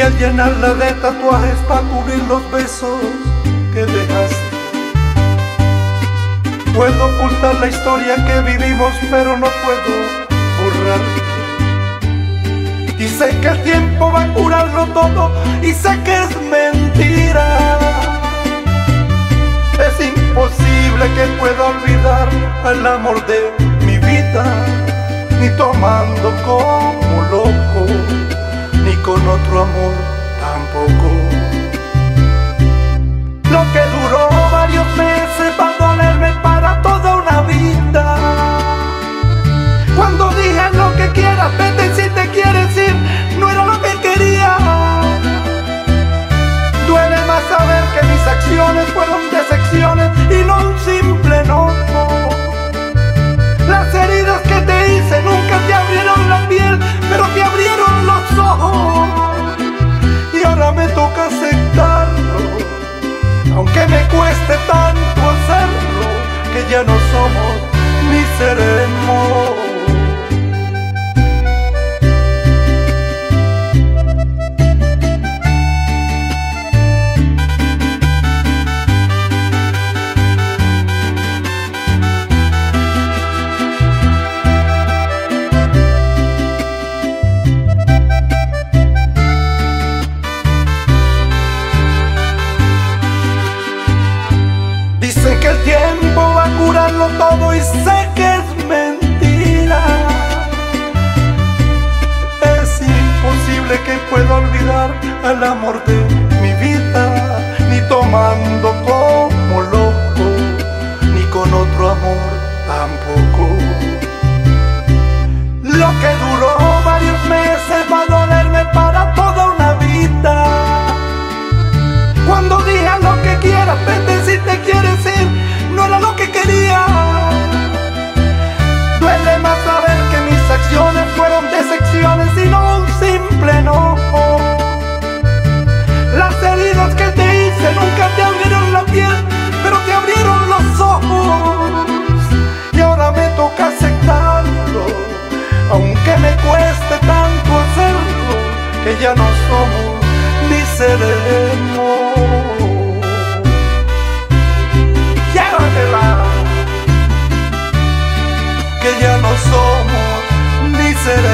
al llenarla de tatuajes para cubrir los besos que dejaste. Puedo ocultar la historia que vivimos, pero no puedo borrarte. Y sé que el tiempo va a curarlo todo, y sé que es mentira. Es imposible que pueda olvidar al amor de mi vida, ni tomando como loco, otro amor tampoco. Lo que duró varios meses va a dolerme para toda una vida. Cuando dije lo que quieras, vete ya no pueda olvidar al amor de que ya no somos ni seremos. Llévatela, que ya no somos ni seremos.